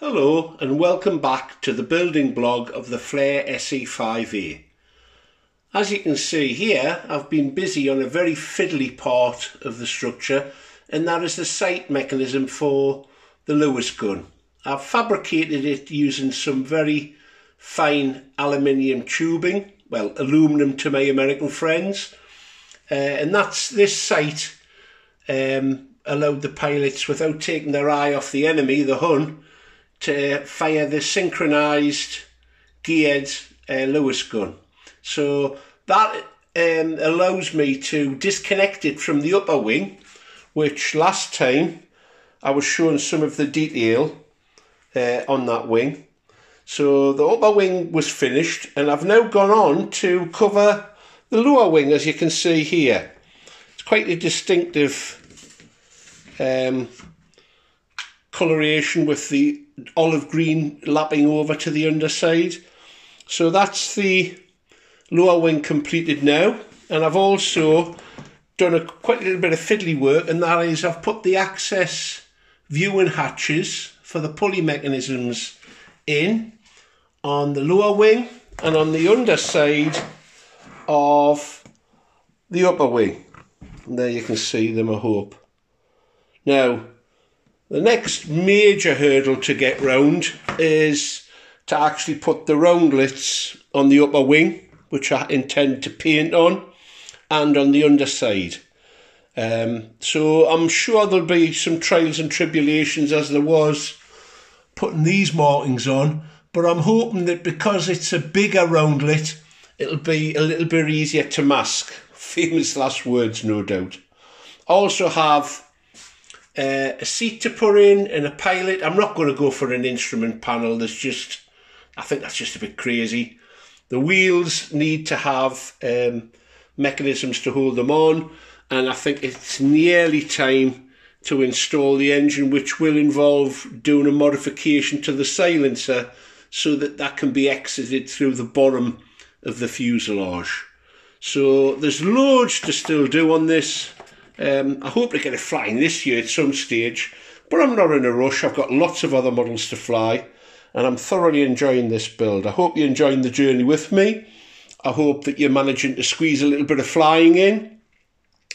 Hello and welcome back to the building blog of the Flair SE5A. As you can see here, I've been busy on a very fiddly part of the structure and that is the sight mechanism for the Lewis gun. I've fabricated it using some very fine aluminium tubing, well aluminum to my American friends, uh, and that's this sight um, allowed the pilots without taking their eye off the enemy, the Hun, to fire the synchronized geared uh, Lewis gun. So that um, allows me to disconnect it from the upper wing, which last time I was showing some of the detail uh, on that wing. So the upper wing was finished and I've now gone on to cover the lower wing as you can see here. It's quite a distinctive um, coloration with the olive green lapping over to the underside. So that's the lower wing completed now. And I've also done a quite a little bit of fiddly work and that is I've put the access viewing hatches for the pulley mechanisms in on the lower wing and on the underside of the upper wing. And there you can see them I hope. Now the next major hurdle to get round is to actually put the roundlets on the upper wing, which I intend to paint on, and on the underside. Um, so I'm sure there'll be some trials and tribulations as there was putting these markings on, but I'm hoping that because it's a bigger roundlet, it'll be a little bit easier to mask. Famous last words, no doubt. I also have uh, a seat to put in and a pilot. I'm not going to go for an instrument panel. There's just, I think that's just a bit crazy. The wheels need to have um, mechanisms to hold them on, and I think it's nearly time to install the engine, which will involve doing a modification to the silencer so that that can be exited through the bottom of the fuselage. So there's loads to still do on this. Um, I hope to get it flying this year at some stage, but I'm not in a rush. I've got lots of other models to fly, and I'm thoroughly enjoying this build. I hope you're enjoying the journey with me. I hope that you're managing to squeeze a little bit of flying in.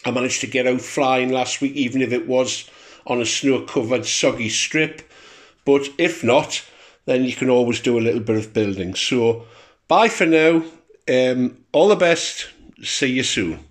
I managed to get out flying last week, even if it was on a snow covered, soggy strip. But if not, then you can always do a little bit of building. So, bye for now. Um, all the best. See you soon.